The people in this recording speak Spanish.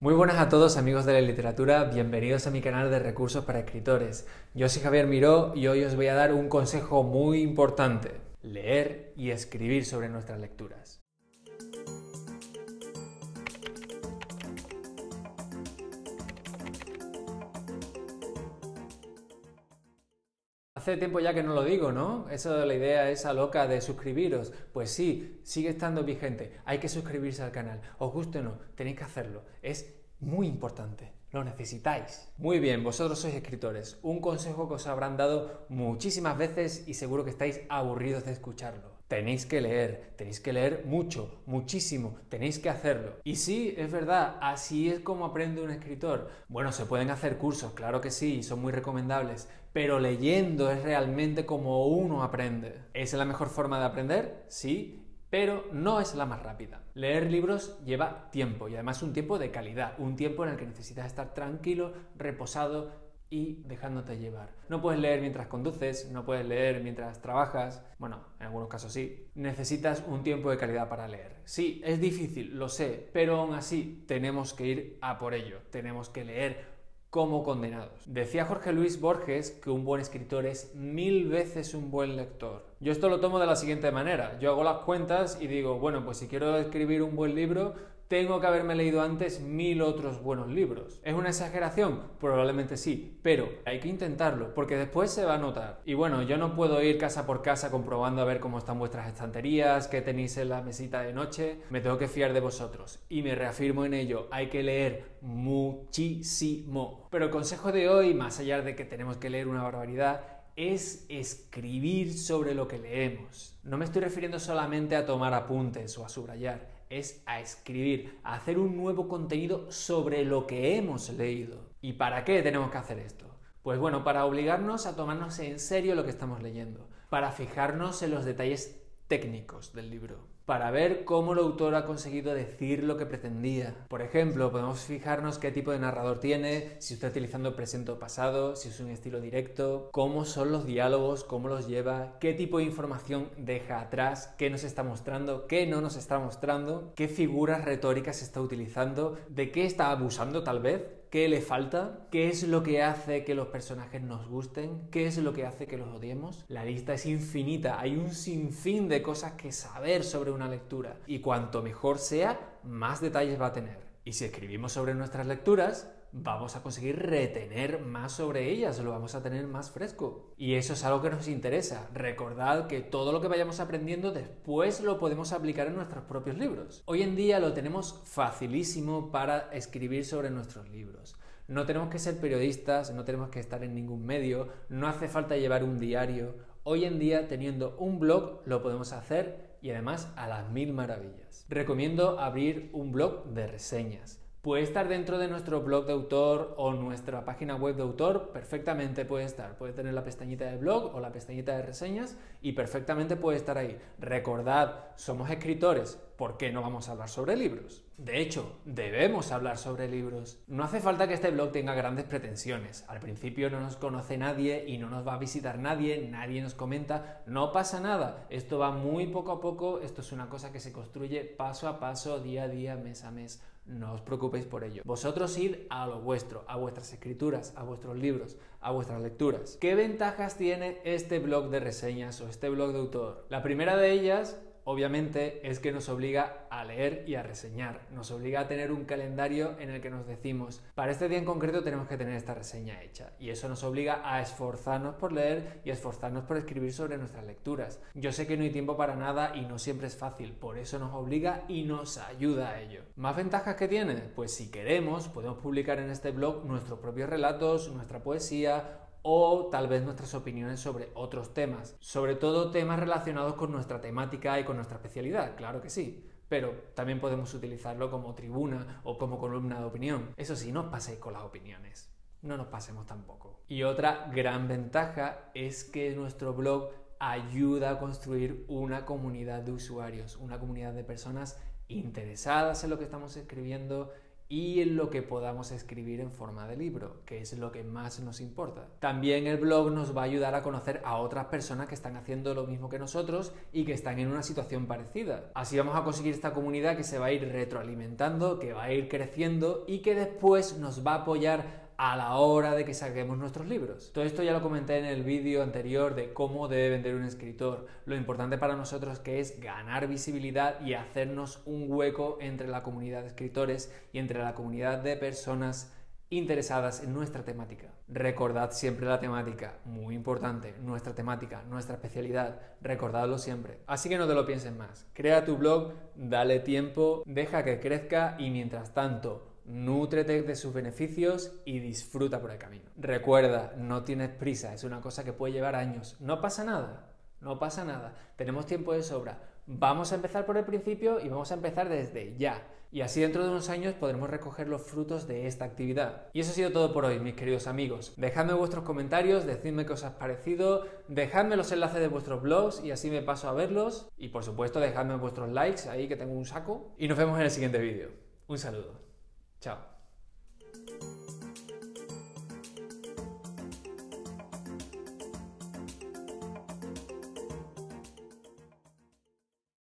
Muy buenas a todos amigos de la literatura, bienvenidos a mi canal de recursos para escritores. Yo soy Javier Miró y hoy os voy a dar un consejo muy importante, leer y escribir sobre nuestras lecturas. Hace tiempo ya que no lo digo, ¿no? Eso de la idea esa loca de suscribiros. Pues sí, sigue estando vigente. Hay que suscribirse al canal. Os guste o no, tenéis que hacerlo. Es muy importante. Lo necesitáis. Muy bien, vosotros sois escritores. Un consejo que os habrán dado muchísimas veces y seguro que estáis aburridos de escucharlo. Tenéis que leer, tenéis que leer mucho, muchísimo, tenéis que hacerlo. Y sí, es verdad, así es como aprende un escritor. Bueno, se pueden hacer cursos, claro que sí, son muy recomendables, pero leyendo es realmente como uno aprende. ¿Es la mejor forma de aprender? Sí, pero no es la más rápida. Leer libros lleva tiempo y además un tiempo de calidad, un tiempo en el que necesitas estar tranquilo, reposado y dejándote llevar. No puedes leer mientras conduces, no puedes leer mientras trabajas, bueno, en algunos casos sí. Necesitas un tiempo de calidad para leer. Sí, es difícil, lo sé, pero aún así tenemos que ir a por ello, tenemos que leer como condenados. Decía Jorge Luis Borges que un buen escritor es mil veces un buen lector. Yo esto lo tomo de la siguiente manera. Yo hago las cuentas y digo, bueno, pues si quiero escribir un buen libro, tengo que haberme leído antes mil otros buenos libros. ¿Es una exageración? Probablemente sí, pero hay que intentarlo, porque después se va a notar. Y bueno, yo no puedo ir casa por casa comprobando a ver cómo están vuestras estanterías, qué tenéis en la mesita de noche, me tengo que fiar de vosotros. Y me reafirmo en ello, hay que leer muchísimo. Pero el consejo de hoy, más allá de que tenemos que leer una barbaridad, es escribir sobre lo que leemos. No me estoy refiriendo solamente a tomar apuntes o a subrayar es a escribir, a hacer un nuevo contenido sobre lo que hemos leído. ¿Y para qué tenemos que hacer esto? Pues bueno, para obligarnos a tomarnos en serio lo que estamos leyendo, para fijarnos en los detalles técnicos del libro, para ver cómo el autor ha conseguido decir lo que pretendía. Por ejemplo, podemos fijarnos qué tipo de narrador tiene, si está utilizando presente o pasado, si es un estilo directo, cómo son los diálogos, cómo los lleva, qué tipo de información deja atrás, qué nos está mostrando, qué no nos está mostrando, qué figuras retóricas está utilizando, de qué está abusando tal vez qué le falta, qué es lo que hace que los personajes nos gusten, qué es lo que hace que los odiemos. La lista es infinita, hay un sinfín de cosas que saber sobre una lectura y cuanto mejor sea, más detalles va a tener. Y si escribimos sobre nuestras lecturas, vamos a conseguir retener más sobre ellas, lo vamos a tener más fresco. Y eso es algo que nos interesa. Recordad que todo lo que vayamos aprendiendo después lo podemos aplicar en nuestros propios libros. Hoy en día lo tenemos facilísimo para escribir sobre nuestros libros. No tenemos que ser periodistas, no tenemos que estar en ningún medio, no hace falta llevar un diario. Hoy en día, teniendo un blog, lo podemos hacer y además a las mil maravillas. Recomiendo abrir un blog de reseñas Puede estar dentro de nuestro blog de autor o nuestra página web de autor, perfectamente puede estar. Puede tener la pestañita de blog o la pestañita de reseñas y perfectamente puede estar ahí. Recordad, somos escritores, ¿por qué no vamos a hablar sobre libros? De hecho, debemos hablar sobre libros. No hace falta que este blog tenga grandes pretensiones. Al principio no nos conoce nadie y no nos va a visitar nadie, nadie nos comenta, no pasa nada. Esto va muy poco a poco, esto es una cosa que se construye paso a paso, día a día, mes a mes no os preocupéis por ello. Vosotros id a lo vuestro, a vuestras escrituras, a vuestros libros, a vuestras lecturas. ¿Qué ventajas tiene este blog de reseñas o este blog de autor? La primera de ellas obviamente es que nos obliga a leer y a reseñar. Nos obliga a tener un calendario en el que nos decimos, para este día en concreto tenemos que tener esta reseña hecha. Y eso nos obliga a esforzarnos por leer y esforzarnos por escribir sobre nuestras lecturas. Yo sé que no hay tiempo para nada y no siempre es fácil, por eso nos obliga y nos ayuda a ello. ¿Más ventajas que tiene? Pues si queremos, podemos publicar en este blog nuestros propios relatos, nuestra poesía o tal vez nuestras opiniones sobre otros temas, sobre todo temas relacionados con nuestra temática y con nuestra especialidad, claro que sí. Pero también podemos utilizarlo como tribuna o como columna de opinión. Eso sí, no os paséis con las opiniones. No nos pasemos tampoco. Y otra gran ventaja es que nuestro blog ayuda a construir una comunidad de usuarios, una comunidad de personas interesadas en lo que estamos escribiendo y en lo que podamos escribir en forma de libro, que es lo que más nos importa. También el blog nos va a ayudar a conocer a otras personas que están haciendo lo mismo que nosotros y que están en una situación parecida. Así vamos a conseguir esta comunidad que se va a ir retroalimentando, que va a ir creciendo y que después nos va a apoyar a la hora de que saquemos nuestros libros. Todo esto ya lo comenté en el vídeo anterior de cómo debe vender un escritor. Lo importante para nosotros que es ganar visibilidad y hacernos un hueco entre la comunidad de escritores y entre la comunidad de personas interesadas en nuestra temática. Recordad siempre la temática, muy importante, nuestra temática, nuestra especialidad, recordadlo siempre. Así que no te lo pienses más. Crea tu blog, dale tiempo, deja que crezca y mientras tanto Nútrete de sus beneficios y disfruta por el camino. Recuerda, no tienes prisa, es una cosa que puede llevar años. No pasa nada, no pasa nada. Tenemos tiempo de sobra. Vamos a empezar por el principio y vamos a empezar desde ya. Y así dentro de unos años podremos recoger los frutos de esta actividad. Y eso ha sido todo por hoy, mis queridos amigos. Dejadme vuestros comentarios, decidme qué os ha parecido, dejadme los enlaces de vuestros blogs y así me paso a verlos. Y por supuesto, dejadme vuestros likes ahí que tengo un saco. Y nos vemos en el siguiente vídeo. Un saludo. Chao.